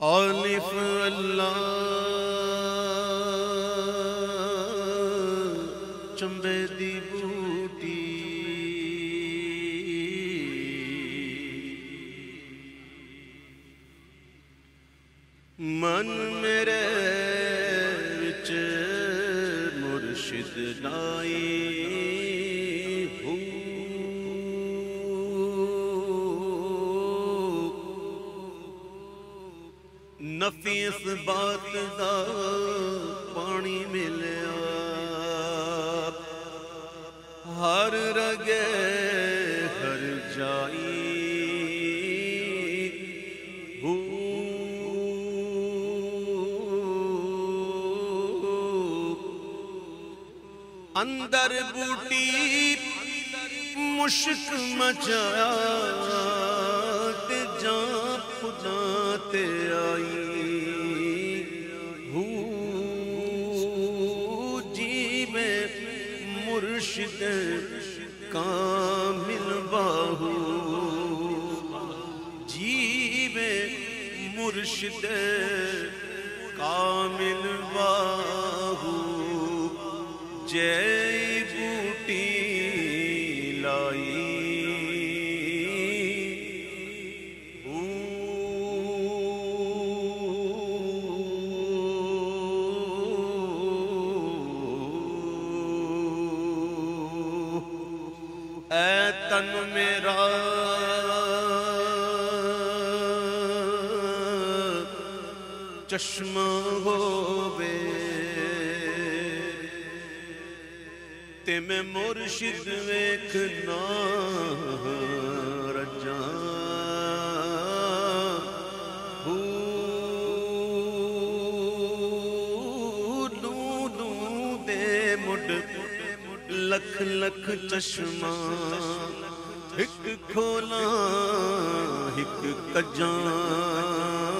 آلف اللہ چمبے دی بوٹی من میرے وچ مرشد لائی ਨਫੀ ਇਸ ਬਾਤ ਦਾ ਪਾਣੀ ਮਿਲਿਆ। ਹਰ ਰਗੇ ਹਰ ਜਾਈ ਅੰਦਰ ਬੂਟੀ ਮੁਸ਼ਕ ਮਚਾਇਆ ਤੇ ਜਾਂ ਪੁਜਾਂ ਤੇ ਆਈ। کامل باہو۔ جی میں مرشد کامل باہو۔ جے چشم ہو بے تے میں مرشد ویکھنا رجا لکھ لکھ چشمہ ہک کھولا ہک کجان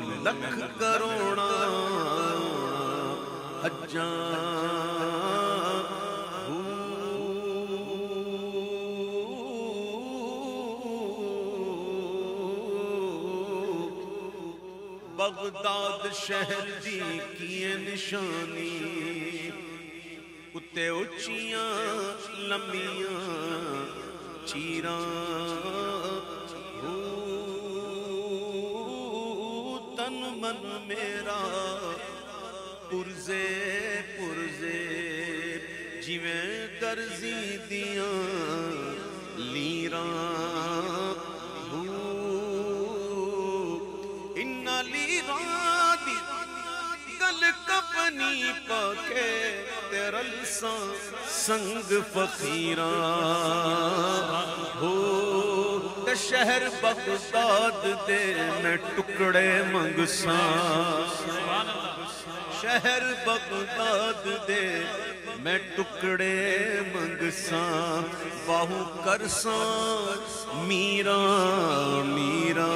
لکھ کروڑا حجاں بغداد شہر دی کیے نشانی؟ اتے اچیاں لمیاں چیراں من میرا۔ پرزے پرزے جویں درزی دیاں لیراں۔ ہو ان لیراں دی گل کپنی پاکے تیرل سان سنگ فقیراں۔ ہو ਸ਼ਹਿਰ ਬਗਦਾਦ ਦੇ ਮੈਂ ਟੁਕੜੇ ਮੰਗਸਾਂ। ਸੁਭਾਨ ਸ਼ਹਿਰ ਬਗਦਾਦ ਦੇ ਮੈਂ ਟੁਕੜੇ ਮੰਗਸਾਂ। Bahu ਕਰਸਾਂ Meera Meera.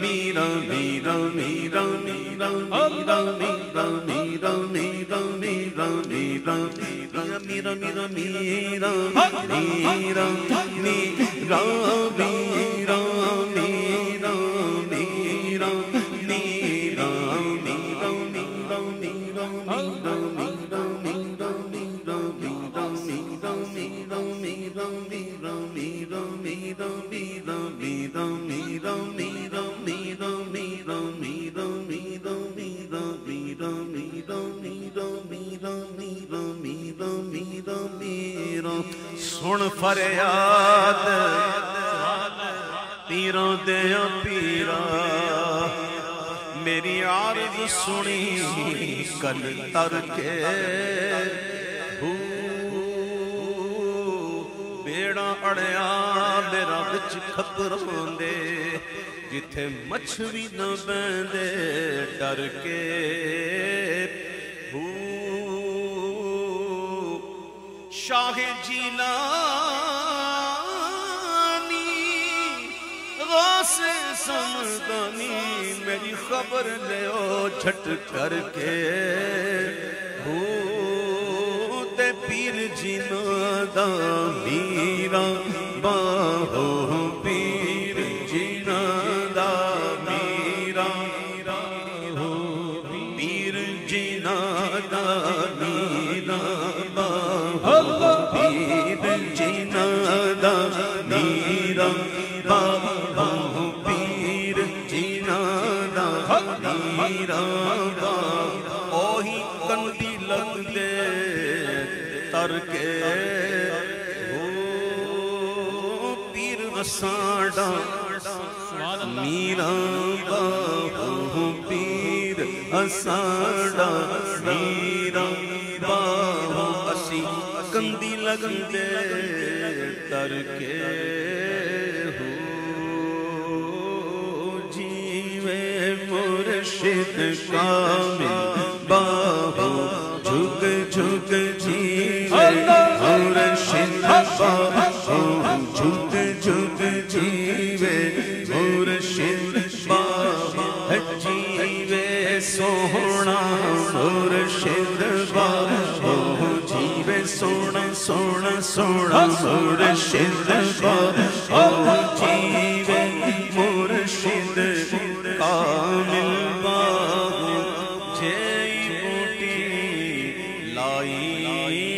me, me, me, me, me, ਸੁਣ ਫਰਿਆਦ। ਤੀਰਾਂ ਦੇ ਪੀਰਾ ਮੇਰੀ ਆਰਜ਼ ਸੁਣੀ ਕਲ ਤਰ ਕੇ ਹੂ, ਬੇੜਾ ਅੜਿਆ, ਮੇਰਾ ਵਿੱਚ ਖਤਰਾਂਦੇ ਜਿੱਥੇ ਮੱਛ ਨਾ ਬੈਂਦੇ ਡਰ ਕੇ। ਹੂ شاہ جیلانی، غوث سمدانی میری خبر لے او جھٹ کر کے۔ تے پیر جینا میرا باہو پیر جینا میرا پیر جینا کے ہو پیر رساڈا میرا باہو پیر اساڈا میرا باہو اسی کندی لگن دے تر کے ہو۔ جیوے مرشد کامل مرشد باہو جھک جیوے مرشد باہو جیوے سونا مرشد باہو جیوے سونا سونا سونا مرشد باہو جیوے مرشد کامل باہو جی بوٹی لائی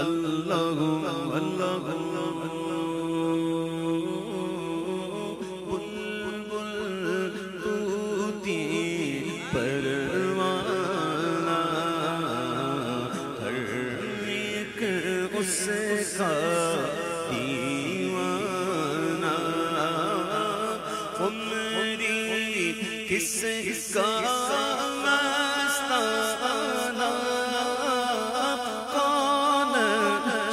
اللهم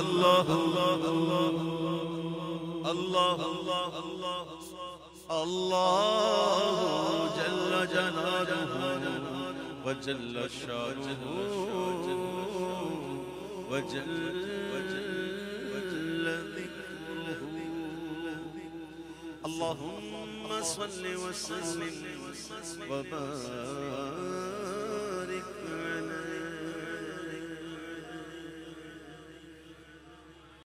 الله الله الله الله الله الله الله اللہ جل جلالہ وجل شانہ وجل ذكره. اللهم صل وسلم وبارك